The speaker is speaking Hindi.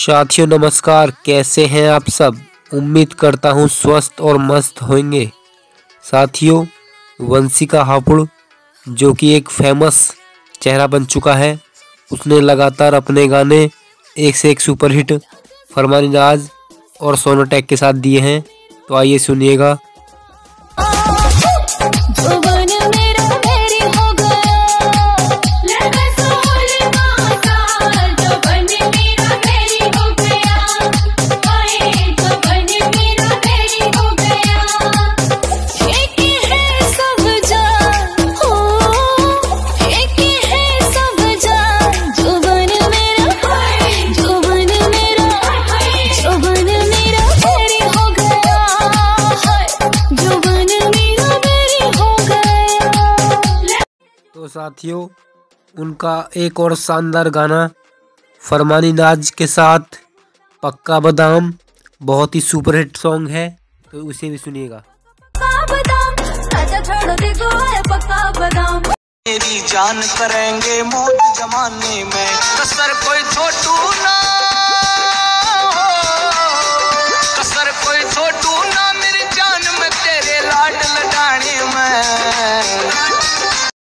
साथियों, नमस्कार। कैसे हैं आप सब? उम्मीद करता हूँ स्वस्थ और मस्त होंगे। साथियों, वंशिका हापुड़, जो कि एक फ़ेमस चेहरा बन चुका है, उसने लगातार अपने गाने एक से एक सुपरहिट फरमानी राज और सोनोटेक के साथ दिए हैं। तो आइए सुनिएगा तो साथियों उनका एक और शानदार गाना फरमानी नाज के साथ पक्का बादाम बहुत ही सुपरहिट सॉन्ग है तो उसे भी सुनिएगा। मेरी जान करेंगे मौत जमाने में तो सर कोई छोटू ना